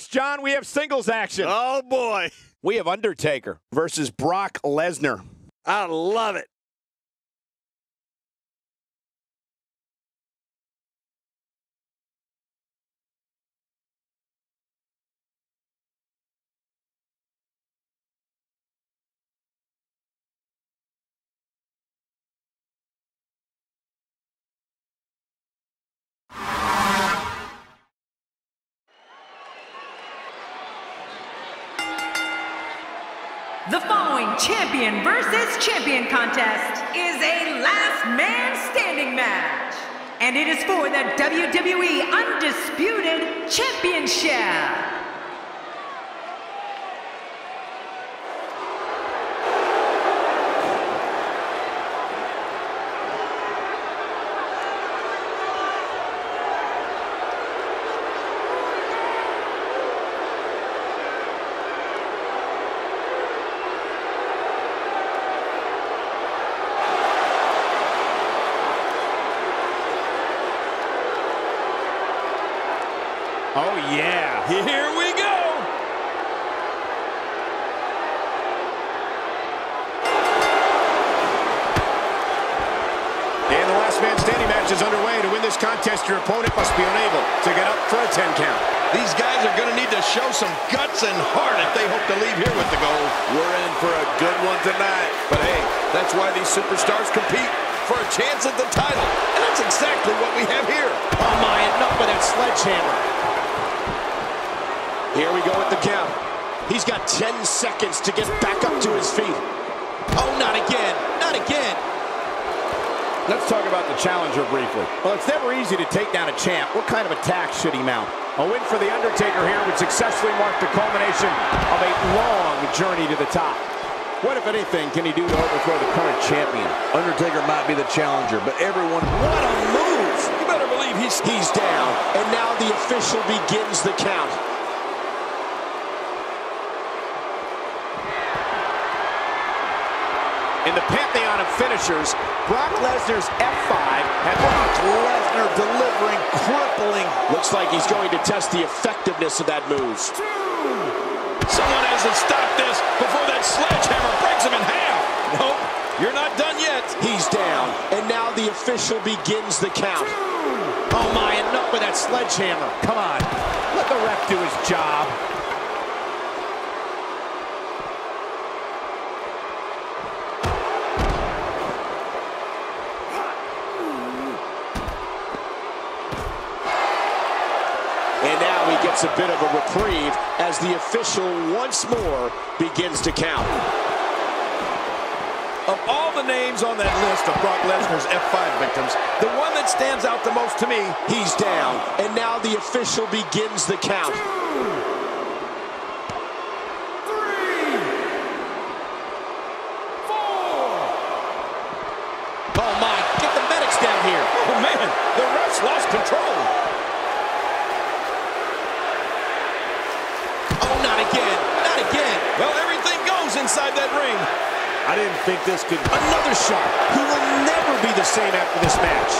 next, John, we have singles action. Oh, boy. We have Undertaker versus Brock Lesnar. I love it. The following champion versus champion contest is a last man standing match. And it is for the WWE Undisputed Championship. Oh, yeah. Here we go. And the last man standing match is underway. To win this contest, your opponent must be unable to get up for a 10 count. These guys are going to need to show some guts and heart if they hope to leave here with the gold. We're in for a good one tonight. But hey, that's why these superstars compete for a chance at the title. And that's exactly what we have here. Oh, my, enough with that sledgehammer. Here we go with the count. He's got 10 seconds to get back up to his feet. Oh, not again. Not again. Let's talk about the challenger briefly. Well, it's never easy to take down a champ. What kind of attack should he mount? A win for The Undertaker here would successfully mark the culmination of a long journey to the top. What, if anything, can he do to overthrow the current champion? Undertaker might be the challenger, but everyone, What a move! You better believe he's... He's down, and now the official begins the count. In the pantheon of finishers, Brock Lesnar's F5 had Brock Lesnar delivering crippling. Looks like he's going to test the effectiveness of that move. Someone has to stop this before that sledgehammer breaks him in half. Nope, you're not done yet. He's down, and now the official begins the count. Oh my, enough with that sledgehammer. Come on, let the ref do his job. Gets a bit of a reprieve as the official once more begins to count. Of all the names on that list of Brock Lesnar's F5 victims, the one that stands out the most to me, He's down, and now the official begins the count. Oh my, get the medics down here. oh man, the ref's lost control. Oh, not again, not again. Well, everything goes inside that ring. I didn't think this could... Another shot. He will never be the same after this match.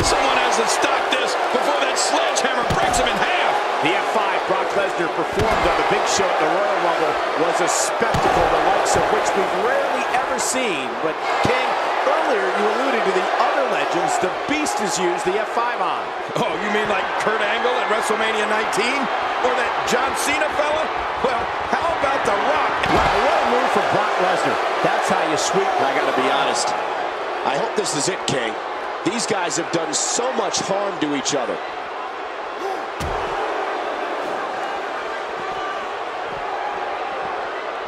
Someone has to stop this before that sledgehammer breaks him in half. The F5 Brock Lesnar performed on the Big Show at the Royal Rumble was a spectacle the likes of which we've rarely ever seen. But, King, earlier you alluded to the other legends the Beast has used the F5 on. Oh, you mean like Kurt Angle at WrestleMania 19? Or that John Cena fella? Well, how about The Rock? Wow, what a move from Brock Lesnar. That's how you sweep. I gotta be honest. I hope this is it, King. These guys have done so much harm to each other.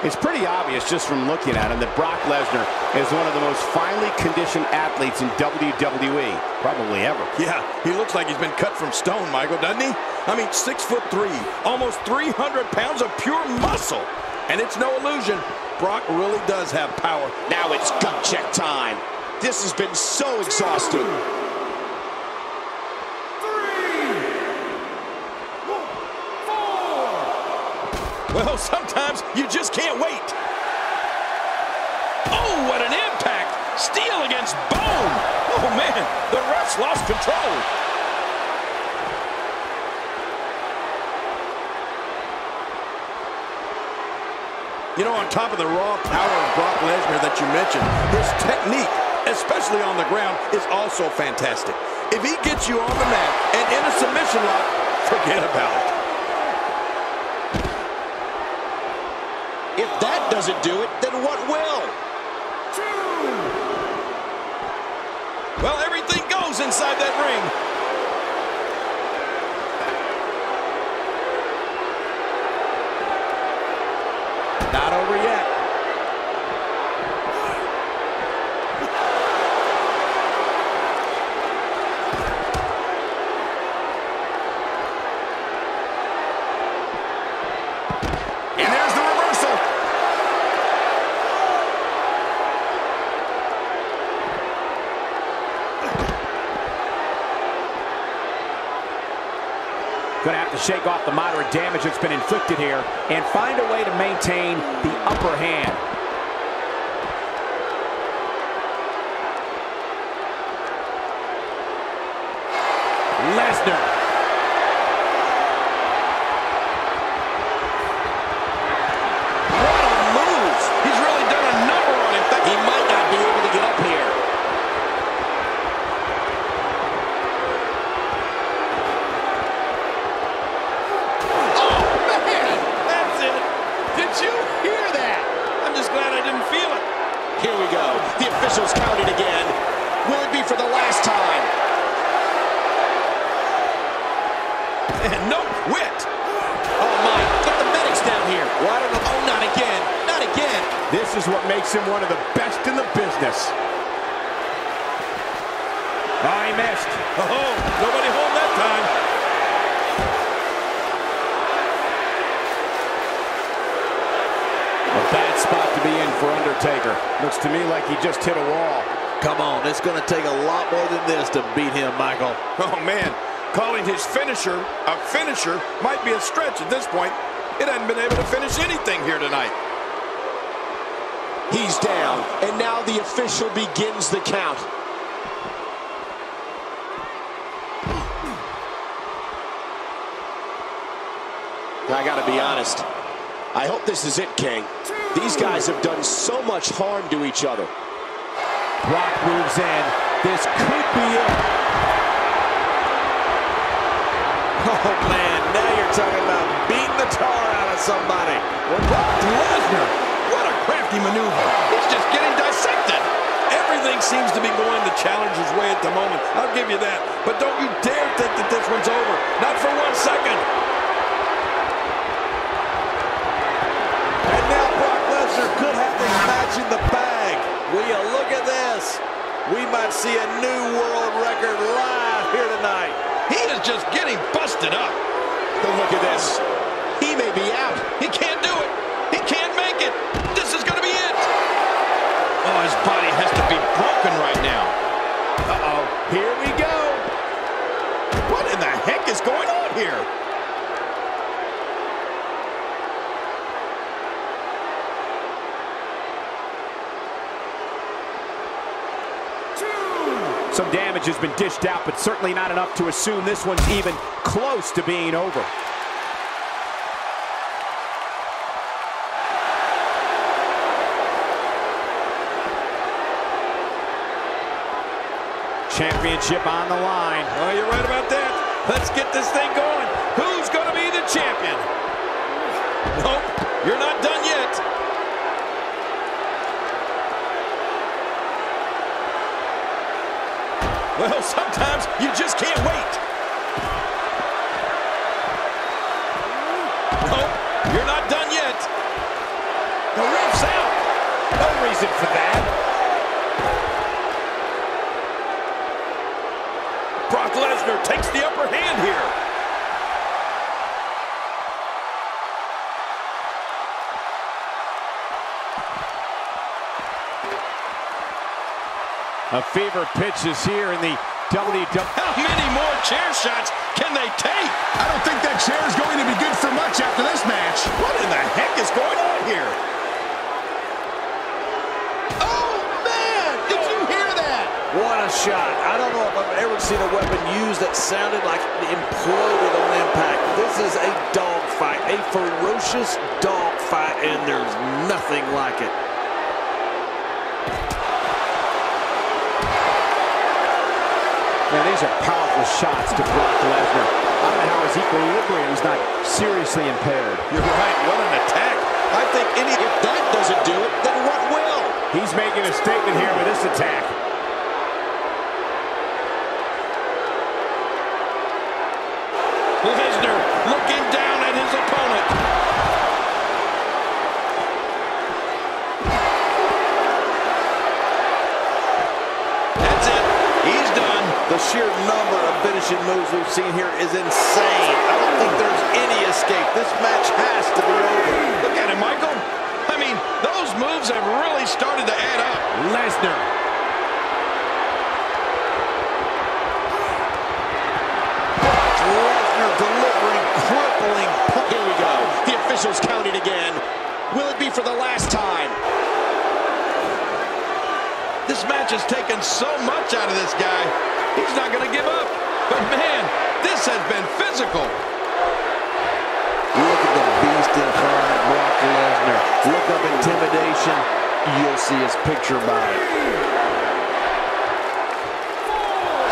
It's pretty obvious just from looking at him that Brock Lesnar is one of the most finely conditioned athletes in WWE, probably ever. Yeah, he looks like he's been cut from stone, Michael, doesn't he? I mean, six foot three, almost 300 pounds of pure muscle. And it's no illusion, Brock really does have power. Now it's gut check time. This has been so exhausting. Three, four. Well, sometimes you just can't wait. Oh, what an impact! Steel against bone. Oh, man, the refs lost control. You know, on top of the raw power of Brock Lesnar that you mentioned, his technique, especially on the ground, is also fantastic. If he gets you on the mat and in a submission lock, forget about it. If that doesn't do it, then what will? Two. Well, everything goes inside that ring. Not over yet. And there's the reversal. Going to have to shake off the moderate damage that's been inflicted here and find a way to maintain the upper hand. Lesnar. What a move. He's really done a number on him. He might not be able to get up here. That's it. Did you hear that? I'm just glad I didn't feel it. Here we go. The officials counting again. Will it be for the last time? And no quit. Oh, my. Get the medics down here. Well, I don't know. Oh, not again. Not again. This is what makes him one of the best in the business. Oh, he missed. Oh, nobody home that time. A bad spot to be in for Undertaker. Looks to me like he just hit a wall. Come on, it's going to take a lot more than this to beat him, Michael. Oh, man. Calling his finisher a finisher might be a stretch at this point. It hasn't been able to finish anything here tonight. He's down, and now the official begins the count. I gotta be honest. I hope this is it, King. These guys have done so much harm to each other. Brock moves in. This could be it. Oh, man, now you're talking about beating the tar out of somebody. Brock Lesnar. What a crafty maneuver. He's just getting dissected. Everything seems to be going the challenger's way at the moment. I'll give you that. But don't you dare think that this one's over. Not for one second. And now Brock Lesnar could have this match in the bag. Will you look at this? We might see a new world record live here tonight. Is just getting busted up. But look at this. He may be out. He can't do it. He can't make it. This is going to be it. Oh, his body has to be broken right now. Uh-oh. Here we go. What in the heck is going on here? Some damage has been dished out, but certainly not enough to assume this one's even close to being over. Championship on the line. Oh, you're right about that. Let's get this thing going. Who's going to be the champion? Nope, you're not done yet. Well, sometimes you just can't wait. Nope, you're not done yet. The ref's out. No reason for that. Brock Lesnar takes the upper hand here. A fever pitch is here in the WWE. How many more chair shots can they take? I don't think that chair is going to be good for much after this match. What in the heck is going on here? Oh, man! Did you hear that? What a shot. I don't know if I've ever seen a weapon used that sounded like it imploded on impact. This is a dogfight, a ferocious dogfight, and there's nothing like it. Man, these are powerful shots to Brock Lesnar. I don't know how his equilibrium is not seriously impaired. You're right. What an attack. I think any if that doesn't do it, then what will? He's making a statement here with this attack. Sheer number of finishing moves we've seen here is insane. I don't think there's any escape. This match has to be over. Look at him, Michael. I mean, those moves have really started to add up. Lesnar. Lesnar delivering crippling. Here we go. The officials counting again. Will it be for the last time? This match has taken so much out of this guy. He's not going to give up. But man, this has been physical. Look at the beast incarnate, Brock Lesnar. Look up intimidation. You'll see his picture by it.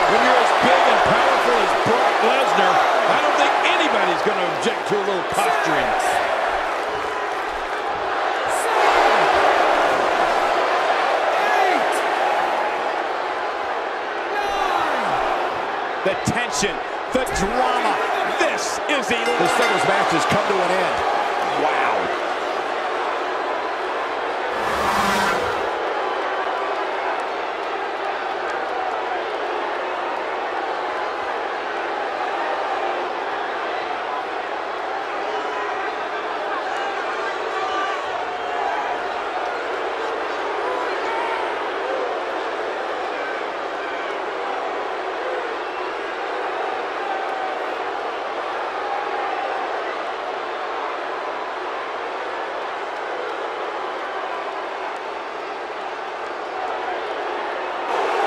When you're as big and powerful as Brock Lesnar, I don't think anybody's going to object to a little posturing. The tension, the drama. This is the... This singles match has come to an end. Wow.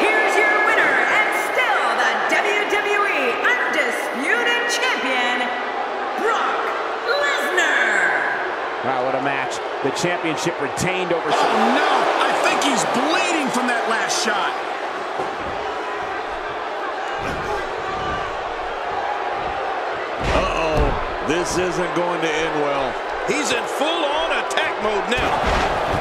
Here's your winner and still the WWE Undisputed Champion, Brock Lesnar. Wow, what a match. The championship retained over... Oh, no. I think he's bleeding from that last shot. Uh-oh. This isn't going to end well. He's in full-on attack mode now.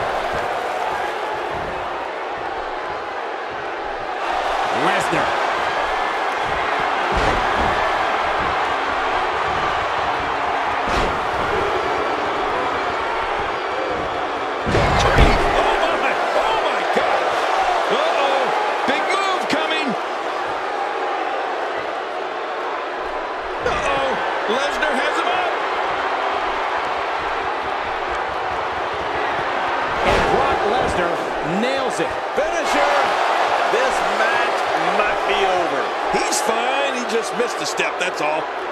He a step, that's all.